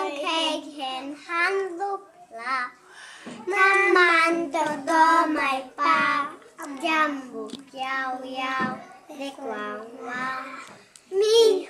khiến hắn lúc keken han lukla. Naman dodo mai pa. Jambu kiao yao. Lek wang wang. Mi